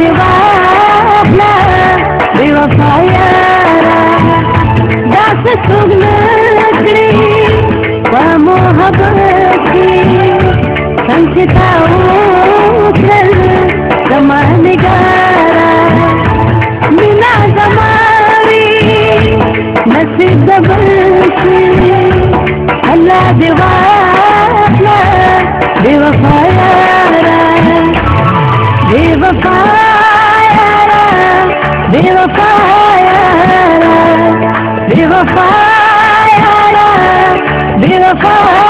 दीवाना बेवफायारा दस सुगनकड़ी मोहब्बत की संचिता उठल जमान गारा मिला जमारी नसीब बल्कि अल्लाह दीवाना बेवफायारा बेवफा Go ahead!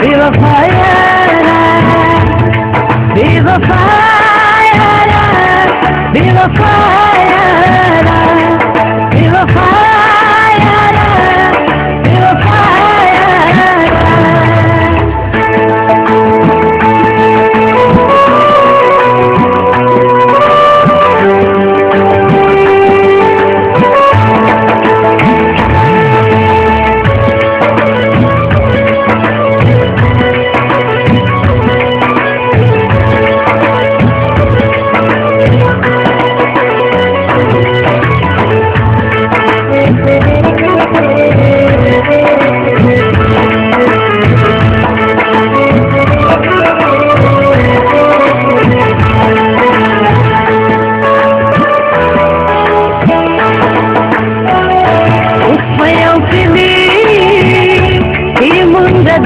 بې وفایاره بې وفایاره بې وفایاره بې وفایاره الله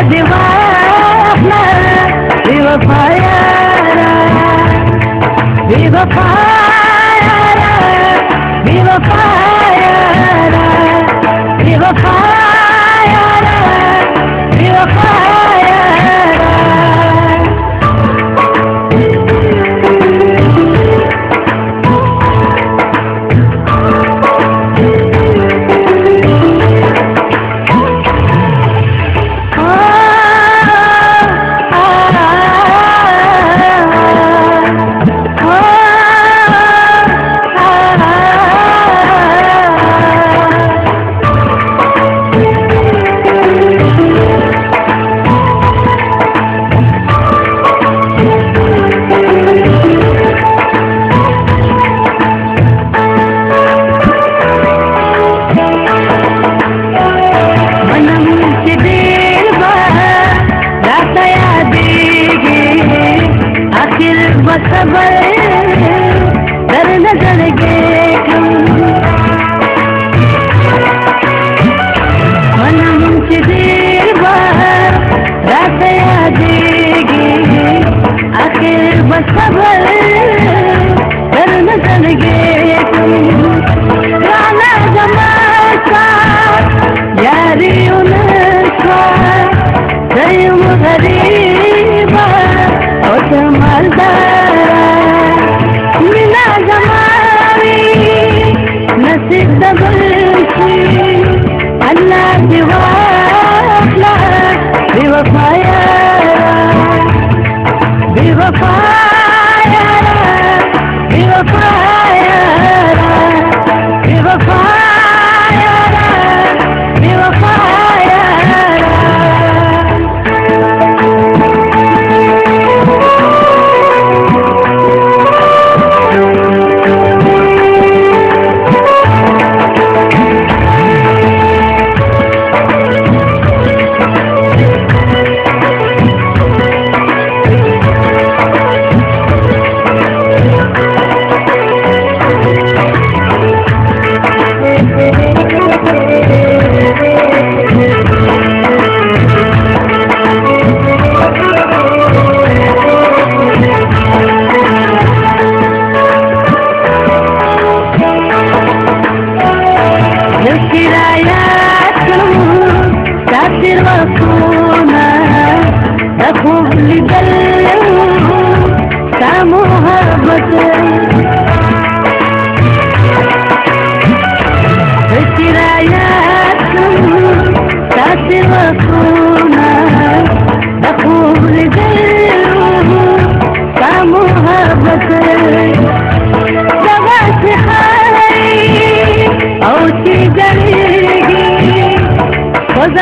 واخله بې وفایاره بې وفایاره بې وفایاره بې وفایاره بې وفایاره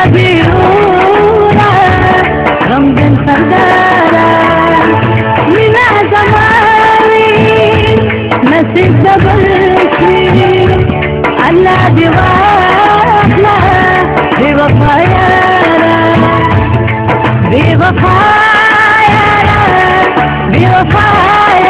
وزبيرورا رمز سردارا من زماني نسيت دبلتي على دواحنا بوفايا We were prior, we.